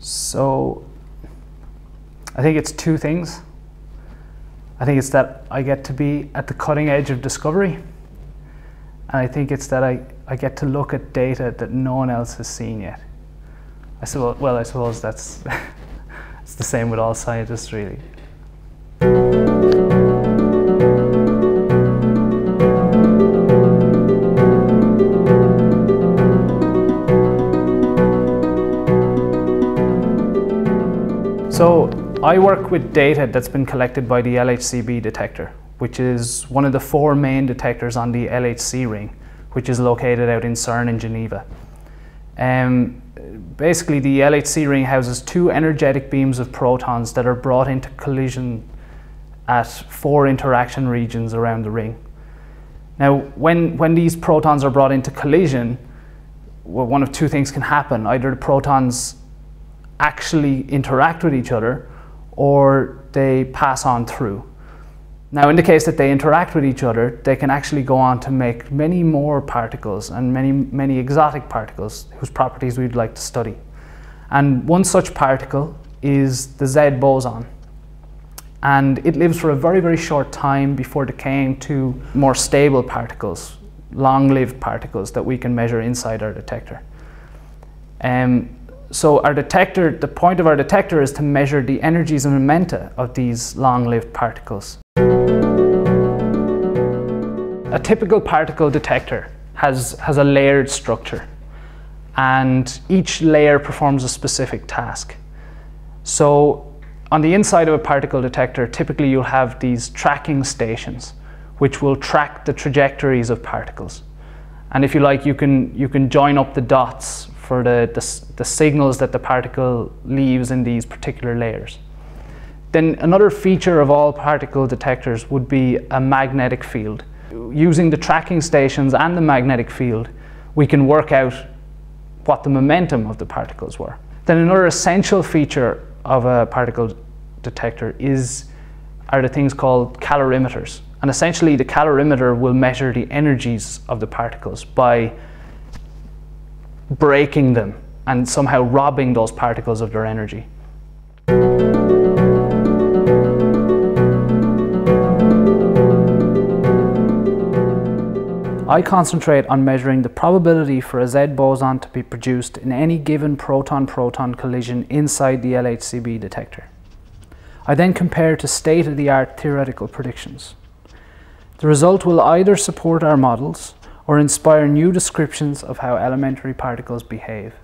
So I think it's two things. I think it's that I get to be at the cutting edge of discovery. And I think it's that I, I get to look at data that no one else has seen yet. I suppose, well, I suppose that's it's the same with all scientists, really. So I work with data that's been collected by the LHCb detector, which is one of the four main detectors on the LHC ring, which is located out in CERN in Geneva. Um, basically, the LHC ring houses two energetic beams of protons that are brought into collision at four interaction regions around the ring. Now, when, when these protons are brought into collision, well, one of two things can happen. Either the protons actually interact with each other or they pass on through. Now, in the case that they interact with each other, they can actually go on to make many more particles and many, many exotic particles whose properties we'd like to study. And one such particle is the Z boson. And it lives for a very, very short time before decaying to more stable particles, long-lived particles that we can measure inside our detector. Um, so our detector, the point of our detector is to measure the energies and momenta of these long-lived particles. A typical particle detector has, has a layered structure and each layer performs a specific task. So on the inside of a particle detector, typically you'll have these tracking stations which will track the trajectories of particles. And if you like, you can, you can join up the dots for the, the, the, signals that the particle leaves in these particular layers. Then another feature of all particle detectors would be a magnetic field. Using the tracking stations and the magnetic field, we can work out what the momentum of the particles were. Then another essential feature of a particle detector is are the things called calorimeters. And essentially the calorimeter will measure the energies of the particles by breaking them and somehow robbing those particles of their energy. I concentrate on measuring the probability for a Z boson to be produced in any given proton-proton collision inside the LHCb detector. I then compare to state-of-the-art theoretical predictions. The result will either support our models or inspire new descriptions of how elementary particles behave.